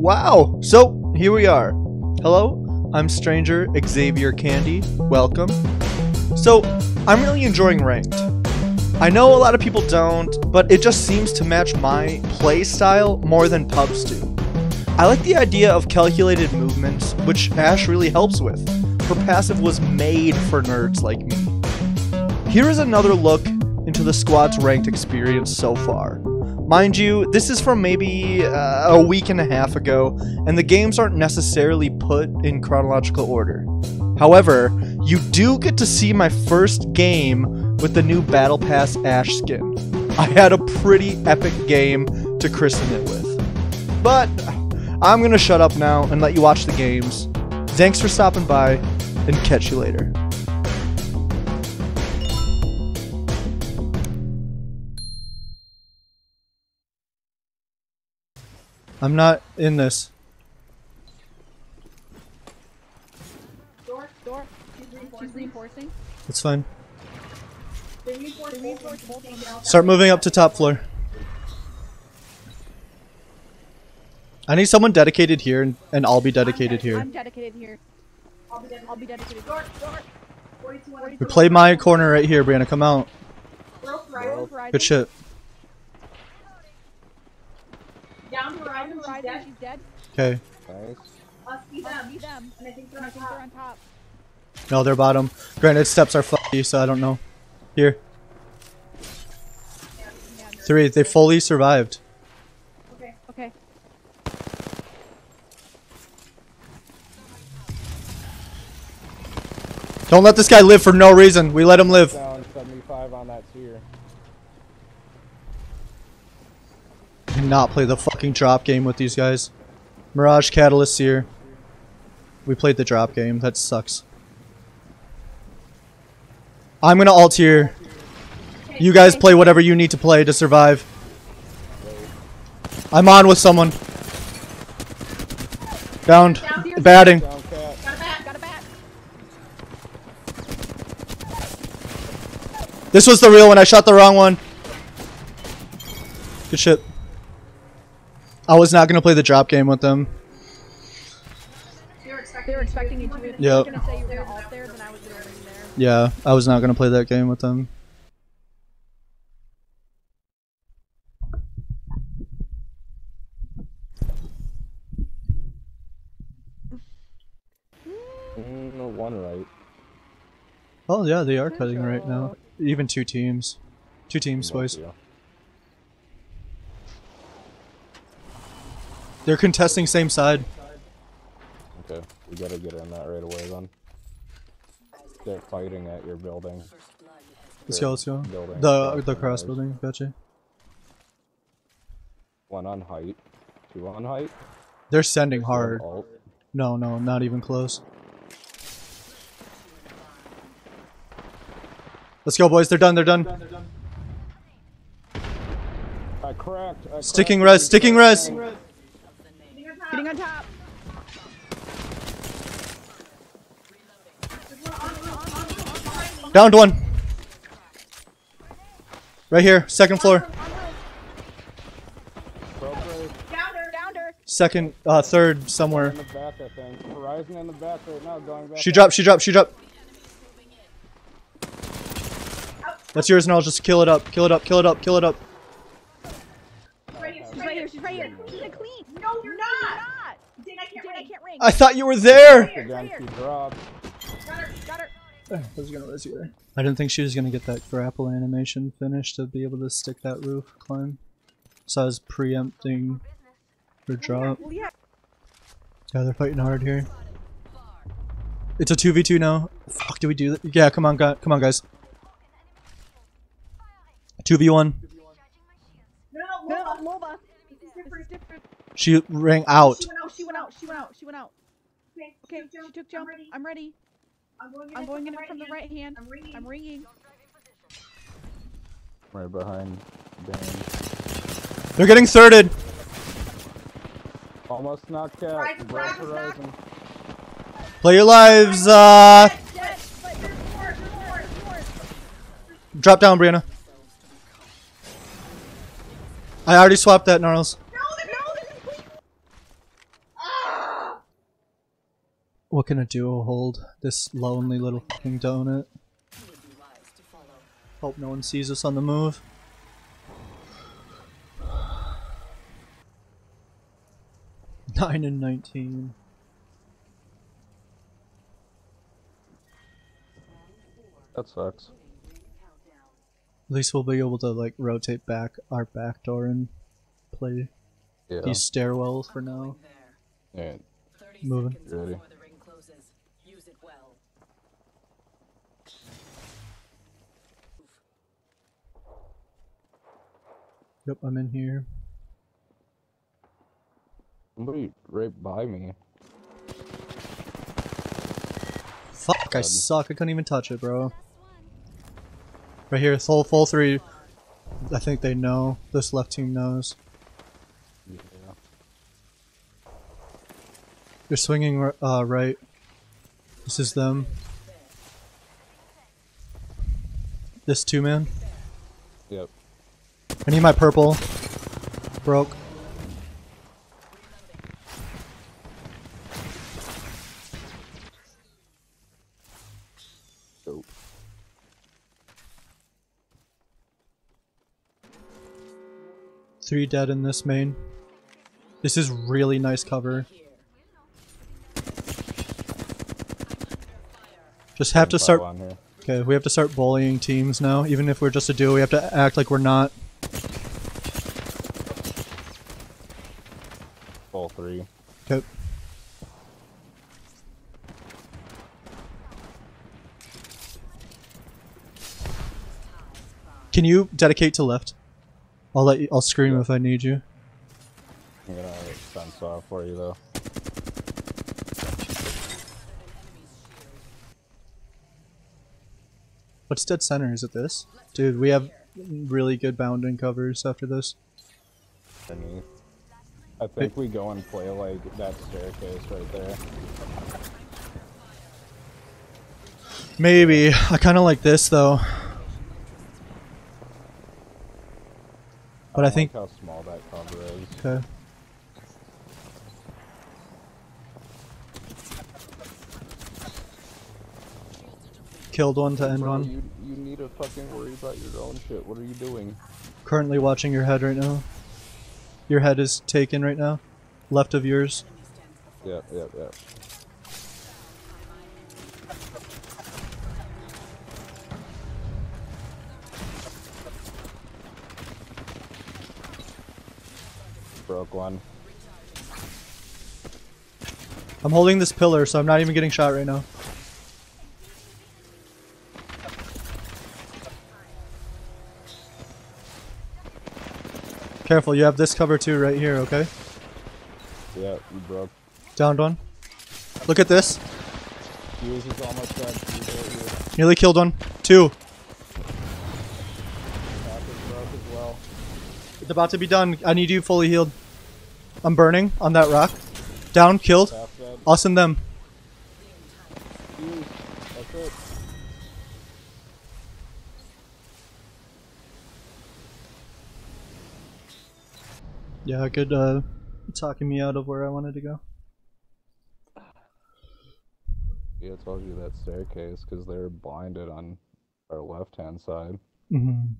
Wow! So, here we are. Hello, I'm Stranger Xavier Candy. Welcome. So, I'm really enjoying Ranked. I know a lot of people don't, but it just seems to match my play style more than pubs do. I like the idea of calculated movements, which Ash really helps with. Her passive was made for nerds like me. Here is another look into the squad's ranked experience so far. Mind you, this is from maybe uh, a week and a half ago, and the games aren't necessarily put in chronological order. However, you do get to see my first game with the new Battle Pass Ash skin. I had a pretty epic game to christen it with. But I'm gonna shut up now and let you watch the games. Thanks for stopping by, and catch you later. I'm not in this. Door, door. She's reinforcing. It's fine. They reinforce both of them. Start moving up to top floor. I need someone dedicated here, and, and I'll be dedicated here. I'm dedicated here. I'll be dedicated. I'll be dedicated. Door, door. 42 We play my corner right here, Brianna. Come out. Good shit. Down to She's dead. Okay. Beat them. Them. And I think they're on top. They're on top. No, they're bottom. Granted, steps are fucky, so I don't know. Here. Three. They fully survived. Okay. Okay. Don't let this guy live for no reason. We let him live. Down 75 on that tier. Cannot play the fucking drop game with these guys. Mirage Catalyst here. We played the drop game. That sucks. I'm gonna alt here. You guys play whatever you need to play to survive. I'm on with someone. Downed. Batting. This was the real one. I shot the wrong one. Good shit. I was not gonna play the drop game with them. They were expecting you to. If Yep. you gonna say you were there, I was gonna ring there. Yeah, I was not gonna play that game with them. No, one right. Oh yeah, they are cutting right now. Even two teams. Two teams, boys. Yeah. They're contesting same side. Okay, we gotta get in that right away then. They're fighting at your building. Let's go, let's go. building The the cross building, gotcha. One on height. Two on height. They're sending hard. No, no, not even close. Let's go, boys. They're done. They're done. I cracked. I Sticking cracked res. Sticking res. Getting on top. Downed one. Right here, second floor. Second, uh, third, somewhere. She dropped. She dropped. She dropped. That's yours, and I'll just kill it up. Kill it up. Kill it up. Kill it up. She's right here. She's right here. She's a clean. No, you're not. Did I can't. I can't ring. I thought you were there. Again, she dropped. Got her. Got her. I was gonna res you. I didn't think she was gonna get that grapple animation finished to be able to stick that roof climb. So I was preempting her drop. Yeah. Yeah, they're fighting hard here. It's a 2v2 now. Fuck, do we do that? Yeah, come on, guys. Come on, guys. 2v1. No, no, no, Loba. This is different. This is different. She rang out. She went out. She went out. She went out. She went out. Okay, she took jump. I'm ready. I'm going in it from the right hand. I'm ringing. Right behind Dan. They're getting thirded. Almost knocked cat. Broke Horizon. Play your lives. Uh, drop down, Brianna. I already swapped that, Gnarls. No, they're no, they're complete. What can a duo hold? This lonely little fucking donut. Hope no one sees us on the move. Nine and nineteen. That sucks. At least we'll be able to like rotate back our back door and play Yeah. these stairwells for now. yeah. Moving. Ready. Before the ring closes, use it well. Yep, I'm in here. Somebody right by me. Fuck, I suck. I couldn't even touch it, bro. Right here, full full three. I think they know. This left team knows. Yeah. They're swinging uh, right. This is them. This two man. Yep. I need my purple. Broke. Three dead in this main. This is really nice cover. Just have to start. Okay, we have to start bullying teams now. Even if we're just a duo, we have to act like we're not. All three. Okay. Can you dedicate to left? I'll let you. I'll scream if I need you. I'm gonna fence off for you though. What's dead center? Is it this? Dude, we have really good bounding covers after this. I think we go and play like that staircase right there. Maybe. I kind of like this though. But I don't think. like how small that cover is. Okay. Killed one to end Bro, one. you you need to fucking worry about your own shit. What are you doing? Currently watching your head right now. Your head is taken right now. Left of yours. Yep, yep, yep. Broke one. I'm holding this pillar, so I'm not even getting shot right now. Careful, you have this cover too right here, okay? Yeah, you broke. Downed one. Look at this. Is almost dead. Fuse right here. Nearly killed one. Two. Broke as well. It's about to be done. I need you fully healed. I'm burning on that rock. Down, killed. Us and them. Fuse. That's it. Yeah, good uh talking me out of where I wanted to go. Yeah, I told you that staircase because they're blinded on our left hand side. Mm-hmm.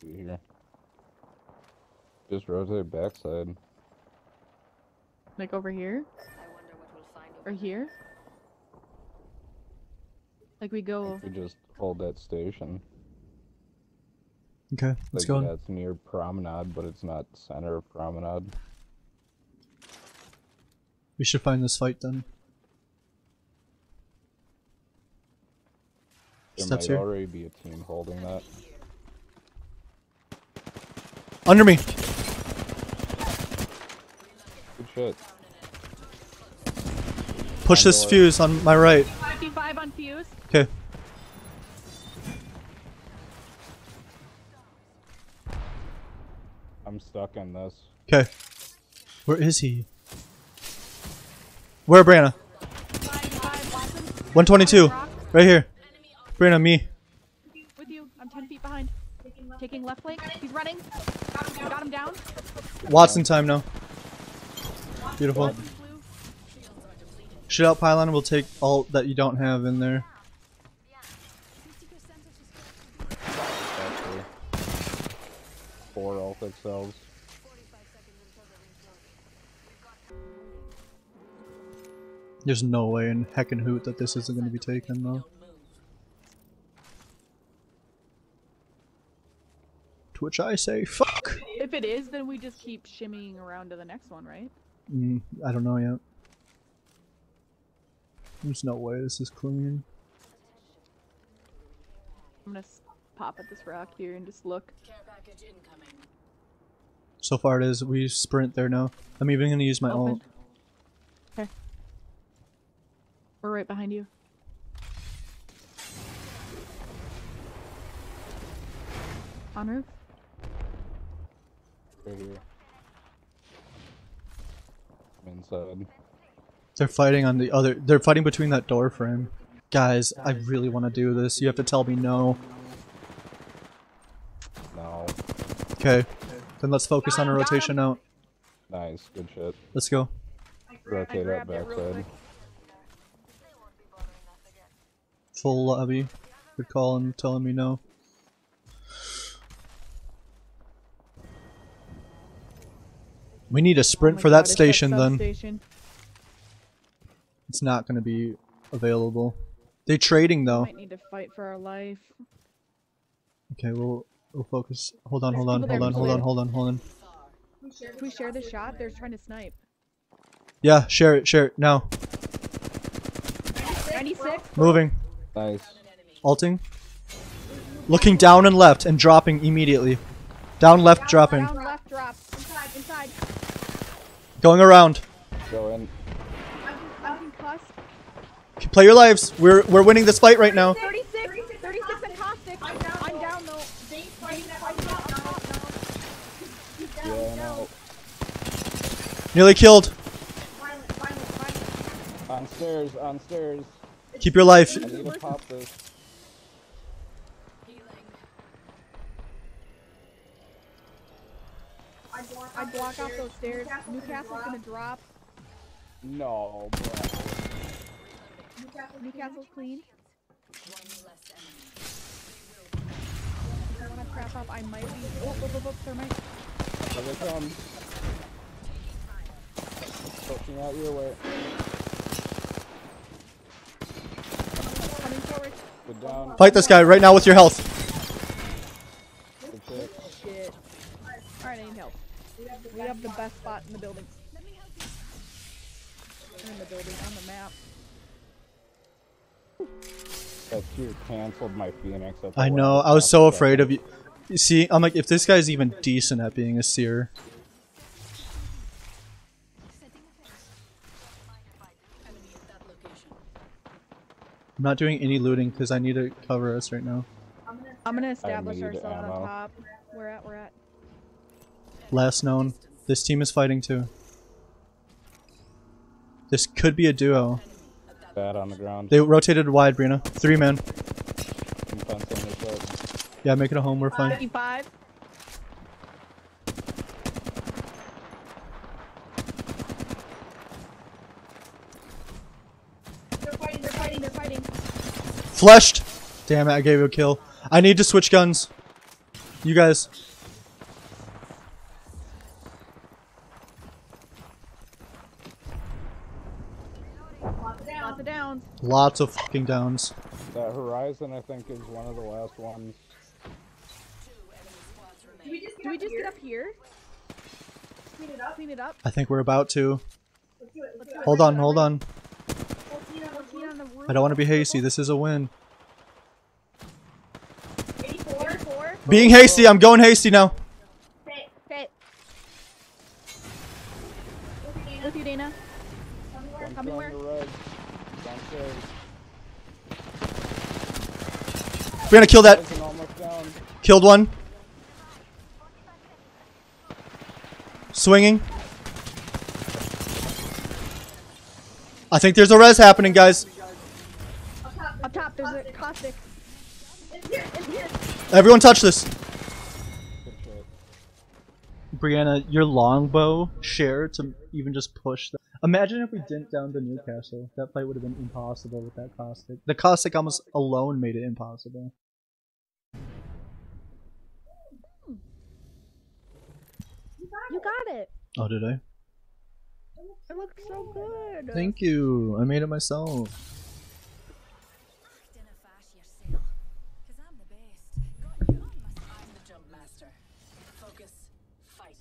Here. Just rotate backside. Like over here I wonder what we'll find or over here. Like we go. We just hold that station. Okay, let's Like, go. Yeah, it's near Promenade, but it's not center of Promenade. We should find this fight then. There Steps might here. already be a team holding that. Under me. Good shit. Push On this door. fuse on my right. 55 fuse. Okay. I'm stuck in this. Okay. Where is he? Where, Brianna? 122. Right here. Brianna, me. With you. I'm 10 feet behind. Taking left flank. He's running. Got him down. Wattson time now. Beautiful. Wattson's blue. Shoot out pylon. We'll take all that you don't have in there. Actually. Four ult accels. There's no way in heckin' hoot that this isn't going to be taken though. To which I say, fuck. If it is, then we just keep shimmying around to the next one, right? Mm, I don't know yet. There's no way this is clean. I'm gonna pop at this rock here and just look. Care package incoming. So far it is. We sprint there now. I'm even going to use my Open. ult. Okay. We're right behind you. On roof. Right here. I'm inside. They're fighting on the other. They're fighting between that door frame. Guys, I really want to do this. You have to tell me no. No. Okay. Then let's focus on a Got him, got rotation out. Nice. Good shit. Let's go. Rotate up grabbed it backside. Full lobby. Good call and telling me no. We need a Oh sprint my for God, that it's station then. Substation. It's not going to be available. They're trading though. Might need to fight for our life. Okay, we'll we'll focus. Hold on, There's hold on, hold on, hold on, hold on, hold on. If we share the shot, they're trying to snipe. Yeah, share it, share it now. 96. Moving, Nice. alting. Looking down and left and dropping immediately. Down, left, dropping. Down, left, drop. Inside, inside. Going around. Go in. I'm concussed. Play your lives. We're we're winning this fight right now. 36. 36 and caustic. I'm down, I'm down though. Yeah, I. Nearly killed. On stairs. On stairs. Keep your life. I need to pop this. Healing. I block off those stairs. Newcastle's gonna drop. No, bro. Newcastle's clean. One. I wanna trap up. I might be. Oh, oh, oh, oh, thermite. Here they come. Pushing out your way. Coming forward. Good down. Fight this guy right now with your health. Good shit. Shit. Alright, I need help. We have the best spot in the building. In the building, on the map. That you canceled my Phoenix. I know. I was so afraid of you. You see, I'm like, if this guy's even decent at being a seer, Enemy at that location. I'm not doing any looting because I need to cover us right now. I'm gonna establish ourselves ammo. on top. We're at, we're at. Last known. This team is fighting too. This could be a duo. Bad on the ground. They rotated wide, Brina. Three man. I'm fencing this up. Yeah, make it a home. We're fine. 55. They're fighting, they're fighting, they're fighting. Fleshed. Damn it! I gave you a kill. I need to switch guns. You guys. Lots of downs. Lots of fucking downs. That Horizon, I think, is one of the last ones. Two enemy squads remain. Do we just get up here? Clean it up. Clean it up. I think we're about to. Let's do it. Hold on, hold on. Let's on. I don't want to be hasty. This is a win. 84. 84. Being hasty. I'm going hasty now. Okay. With you, Dana. One's Tell where. the red. Downstairs. We're gonna kill that. Horizon almost down. Killed one. Swinging. I think there's a res happening, guys. Up top, there's a caustic. Everyone touch this. Brianna, your longbow share to even just push that. Imagine if we didn't down to Newcastle. That fight would have been impossible with that caustic. The caustic almost alone made it impossible. You got it. Oh, did I? It looks so good. Thank you. I made it myself. Dinna fash yourself. Cause I'm the best. Got you on my I'm the jump master. Focus. Fight.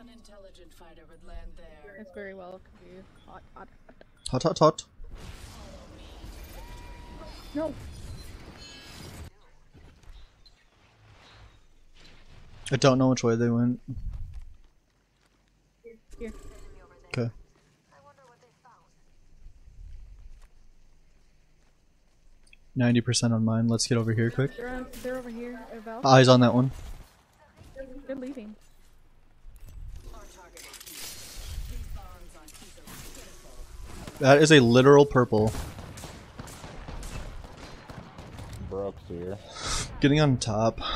An intelligent fighter would land there. It's very well could be hot, hot. Hot, hot, hot. No. I don't know which way they went. Here. Okay. Ninety percent on mine. Let's get over here quick. They're, on, they're over here. Eyes on that one. They're leaving. Our target is key. These bonds on keys are pitiful. That is a literal purple. Brooks here. Getting on top. Come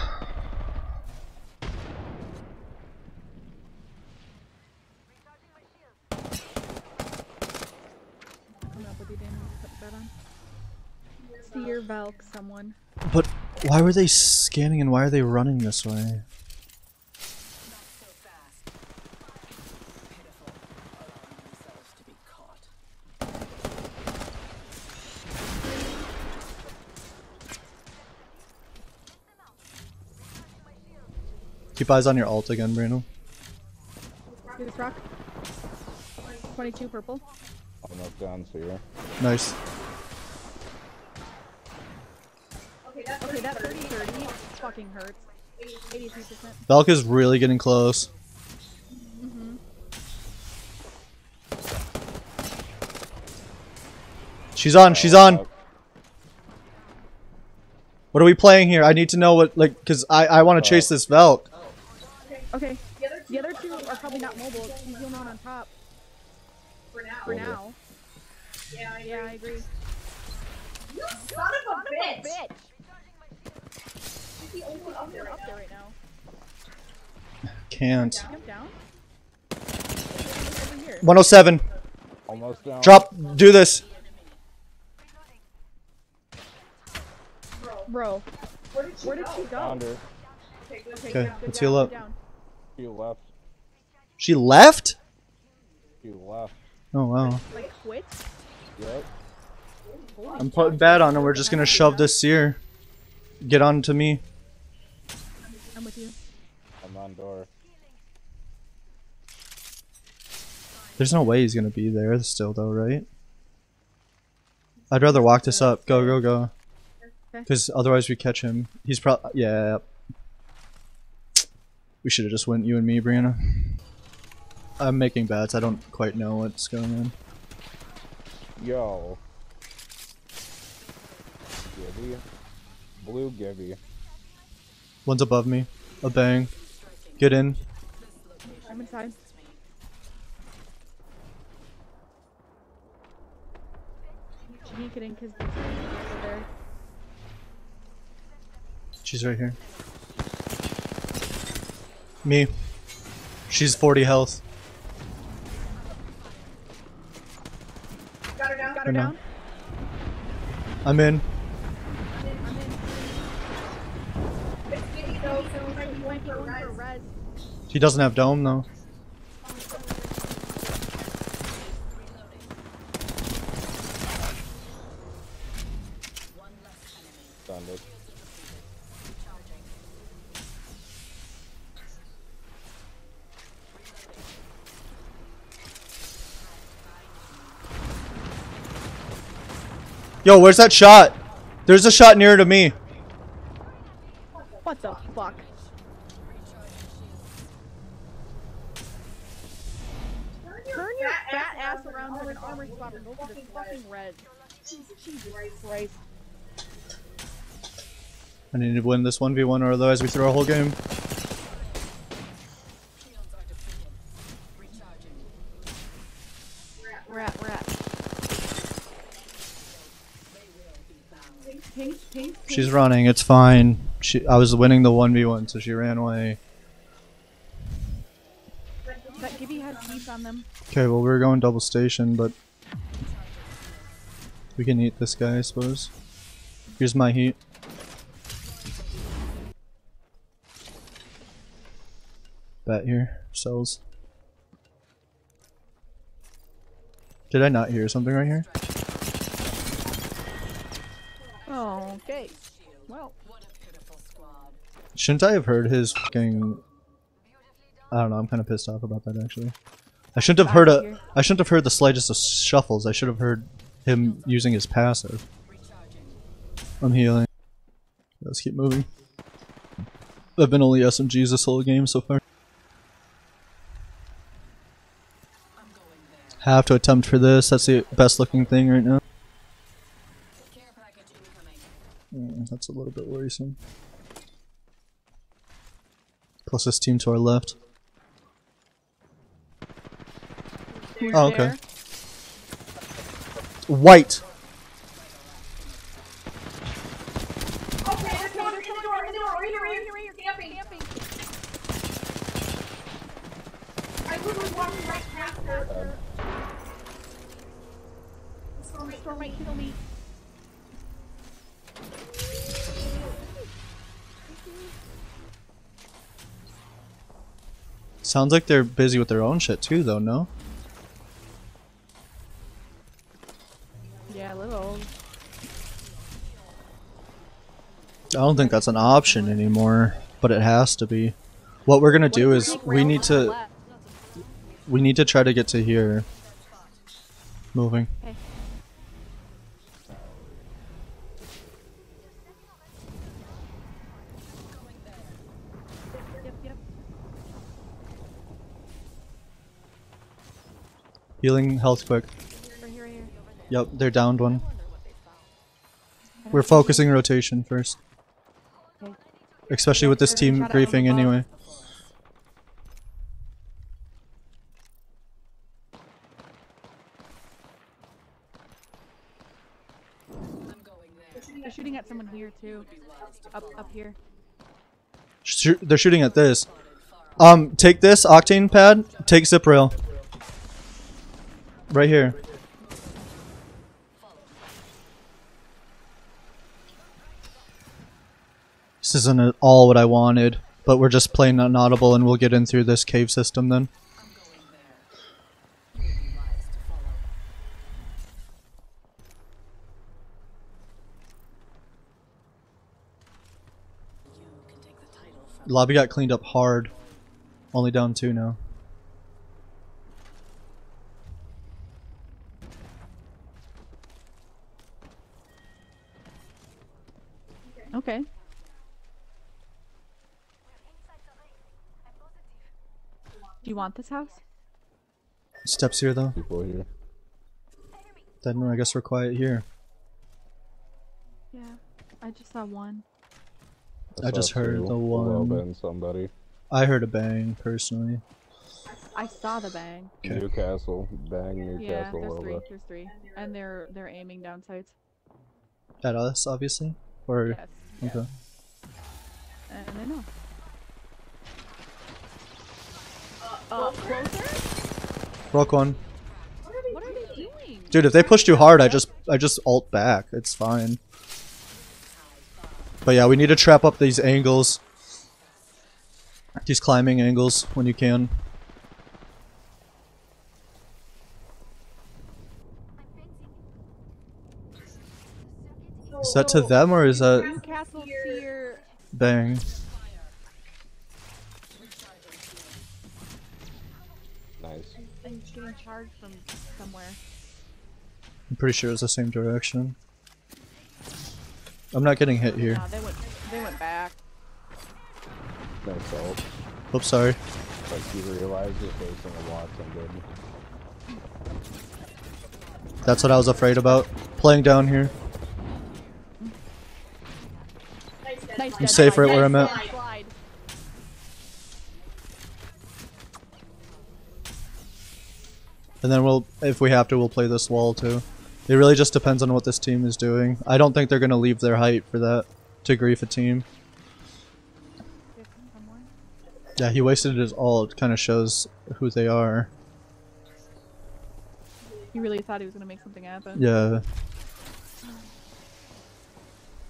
up with you, Danny. Put that on. Seer Valk, someone. But why were they scanning and why are they running this way? Not so fast. Pitiful. Allowing themselves to be caught. Keep eyes on your alt again, Bruno. See this rock? 22 purple. Almost guns here. Nice. Okay, that 30 30 fucking hurts. 83%. Valk is really getting close. She's on, she's on. Uh, What are we playing here? I need to know what, like, because I, I want to chase this Valk. Okay. The other two are probably not mobile. He's the only one on top. For now. For now. Yeah, yeah, I agree. You son of a bitch! Bitch! He's up there right now. Can't. Jump down. 107. almost down. Drop. Do this. Bro. Where did she go? Found her. Okay, let's heal up. good. She left. She left? She left. Oh, wow. Like, quit? Yep. I'm putting bad on her. We're just going to shove this seer. Get on to me. I'm with you. I'm on door. There's no way he's going to be there still, though, right? I'd rather walk this up. Go, go, go. Okay. Because otherwise we catch him. He's probably... Yeah. We should have just went you and me, Brianna. I'm making bets. I don't quite know what's going on. Yo. Gibby. Blue Gibby. One's above me. A bang. Get in. I'm inside. Get in because there. She's right here. Me. She's 40 health. Got her down. Got her down. I'm in. She doesn't have dome, though. One less enemy. Found it. Charging. Yo, where's that shot? There's a shot nearer to me. What the fuck? Ass around an armor swap and go for this fucking res. Jesus Christ. I need to win this 1v1 or otherwise we throw a whole game. Shields are depleted. Recharging. Rat, rat. Pink, pink, pink. She's running. It's fine. She, I was winning the 1v1, so she ran away. On them. Okay, well we're going double station, but we can eat this guy, I suppose. Here's my heat. Bat here, cells. Did I not hear something right here? Oh, okay. Well, What a pitiful squad. Shouldn't I have heard his fucking? I don't know. I'm kind of pissed off about that actually. I shouldn't have heard a. I shouldn't have heard the slightest of shuffles. I should have heard him using his passive. I'm healing. Let's keep moving. I've been only SMGs this whole game so far. I'm going there. Have to attempt for this. That's the best looking thing right now. Care package incoming. Mm, that's a little bit worrisome. Plus this team to our left. Oh, okay. there? White. Sounds like they're busy with their own shit too, though. No. Yeah, a little. I don't think that's an option anymore, but it has to be. What we're gonna do is we need to we need to try to get to here. Moving. Okay. Yep, yep. Healing health quick. Right here, right here. Yep, they're downed one. We're focusing rotation first. Okay. Especially with this team Shut out on the griefing anyway. I'm going there. They're shooting at someone here too. Up, up here. Shoot, they're shooting at this. Um, take this octane pad. Take zip rail. Right here. This isn't at all what I wanted, but we're just playing audible and we'll get in through this cave system then. Lobby got cleaned up hard. Only down two now. Okay. Do you want this house? Steps here though. People here. Then I guess we're quiet here. Yeah. I just saw one. I just saw heard two. the Well, one. then somebody. I heard a bang personally. I saw the bang. Okay. Newcastle. Bang Newcastle. Yeah, Newcastle there's over. three. There's three, and they're they're aiming down sights. At us, obviously. Or Yes. yes. okay. And I know. Uh, closer? Broke one. What are they doing? Dude, if they push too hard, I just I just alt back. It's fine. But yeah, we need to trap up these angles. These climbing angles when you can. Is that to them or is that bang? Nice. And getting charged from somewhere. I'm pretty sure it's the same direction. I'm not getting hit here. Nah, they went they went back. Nice help. Oops, sorry. Like you realize you're facing a Wattson, dude. That's what I was afraid about. Playing down here. Nice. I'm safe right where I'm at. And then we'll, if we have to, we'll play this wall too. It really just depends on what this team is doing. I don't think they're gonna leave their height for that to grief a team. Yeah, he wasted his ult. Kind of shows who they are. He really thought he was gonna make something happen. Yeah.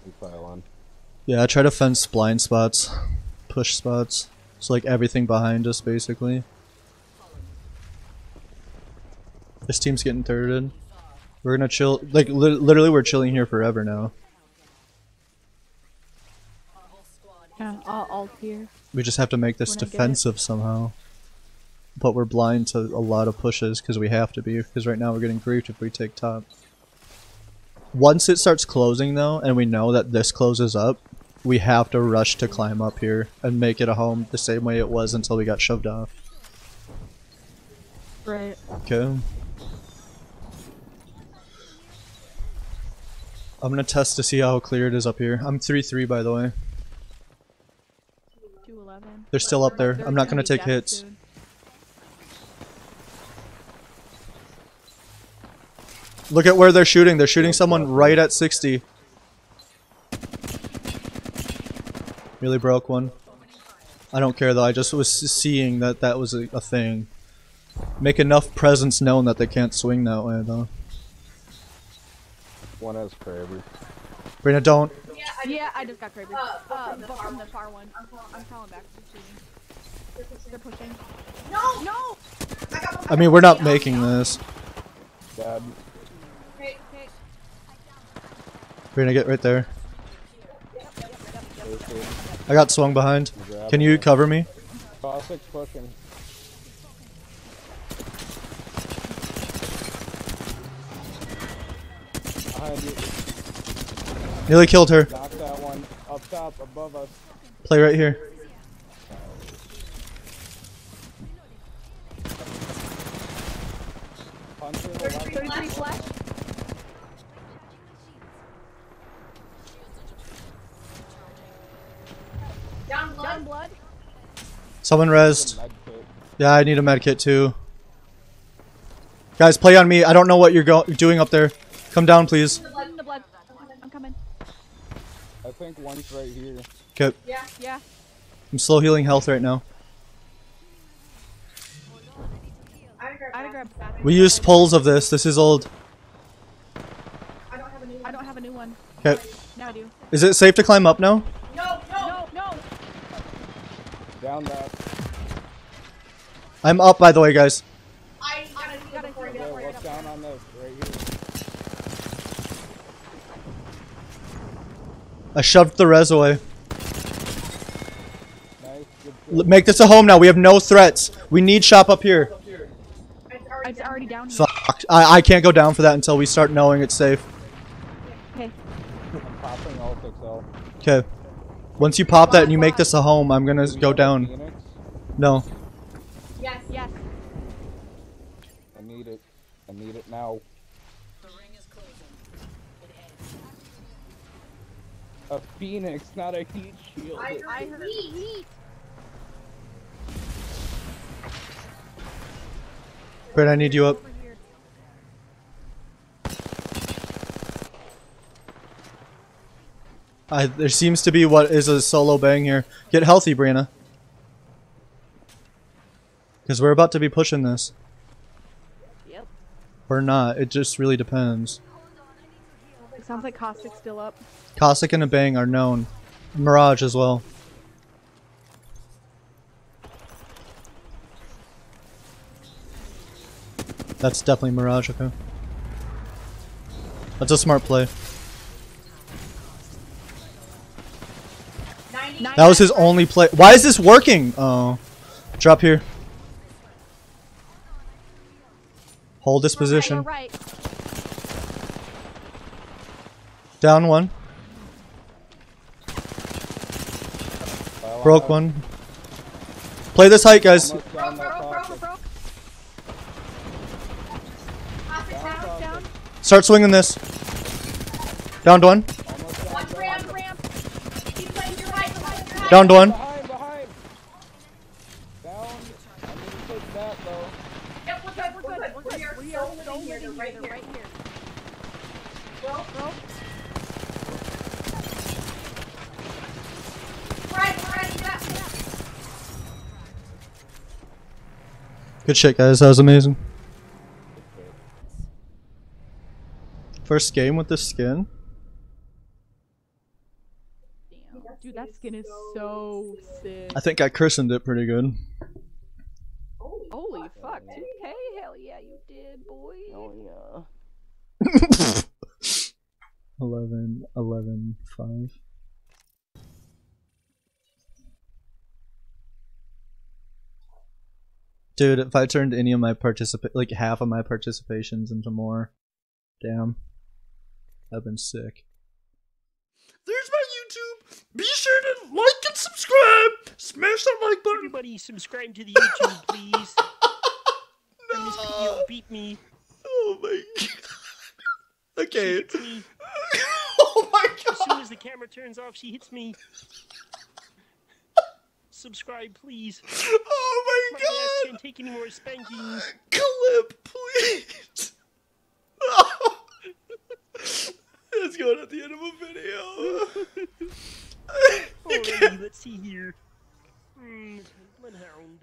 We on. Yeah, I try to fence blind spots, push spots. It's like everything behind us basically. This team's getting thirded. We're gonna chill. Like li literally, we're chilling here forever now. Our whole squad Yeah, here. We just have to make this When I get it. defensive somehow. But we're blind to a lot of pushes because we have to be. Because right now we're getting griefed if we take top. Once it starts closing though, and we know that this closes up, we have to rush to climb up here and make it a home the same way it was until we got shoved off. Right. Okay. I'm gonna test to see how clear it is up here. I'm 3-3 by the way. They're still up there. I'm not gonna take hits. Look at where they're shooting. They're shooting someone right at 60. Really broke one. I don't care though. I just was seeing that that was a, a thing. Make enough presence known that they can't swing that way though. One has Kraber. Brina, don't. Yeah, I Yeah, I just got crazy. Uh, Uh, but from the far the one. far one. I'm calling back. They're shooting. They're pushing. No! No! I got one. I mean, we're not making this. Dad, Okay. Okay. Brina, get right there. Thursday, I got swung behind. Can you cover me? Caustic's pushing. Nearly killed her. That one. Up top, above us. Play right here. Punch her to the left. 33 flash. Down Down blood. blood. Someone rezzed. Yeah, I need a med kit too. Guys, play on me. I don't know what you're go doing up there. Come down, please. The blood. The blood. I'm coming. I think one's right here. Okay, Yeah. Yeah. I'm slow healing health right now. I gotta grab I that. grabbed that. We used pulls of this. This is old. I don't have a new I one. don't have a new one. Okay. Now I do. Is it safe to climb up now? No, no. No, no. Down that. I'm up, by the way, guys. I gotta do it Gotta before I do get it. up. Okay, look down on this right here. I shoved the res away. Nice, L- make this a home now. We have no threats. We need shop up here. It's already down. here. Fuck. I, I can't go down for that until we start knowing it's safe. Okay. I'm popping Alt XL. Okay. Once you pop that and you make this a home, I'm gonna go down. No. Yes. Yes. I need it. I need it now. The ring is closing. It ends. A Phoenix, not a heat shield. I I heard heard heat. heat. Brett, I need you up. I, there seems to be what is a solo bang here. Get healthy, Brianna. Because we're about to be pushing this. Yep. Or not. It just really depends. Sounds like Caustic's still up. Caustic and a bang are known. Mirage as well. That's definitely Mirage, okay. That's a smart play. That was his only play. Why is this working? Oh. Drop here. Hold this position. Right. Down one. Broke one. Play this height, guys. Broke, broke, Broke. Start swinging this. Downed one. Down. One down. ramp. Ramp. Keep playing your right, behind your right. Downed one. Behind, behind. Down. I need to take that though. Yep, we're good. We're We're good. good. We're We are good. We so are so living here. They're living right here. here. Right here. Broke. Broke. Right, we're ready. Yeah. Good shit, guys. That was amazing. First game with this skin? Damn. Dude, that skin is so sick. I think I christened it pretty good. Holy fuck, 2K? Hell yeah, you did, boy. Oh 11, 11, 5. Dude, if I turned any of my participa- like half of my participations into more, damn, I've been sick. There's my YouTube. Be sure to like and subscribe. Smash that like button. Everybody subscribe to the YouTube, please. And this video beat me. Oh my god. Okay. Hits me. oh my god. As soon as the camera turns off, she hits me. Subscribe, please. Oh My my god. can't take any more spankings. Clip, please. That's going at the end of a video. Alrighty, let's see here. Hmm, Bloodhound.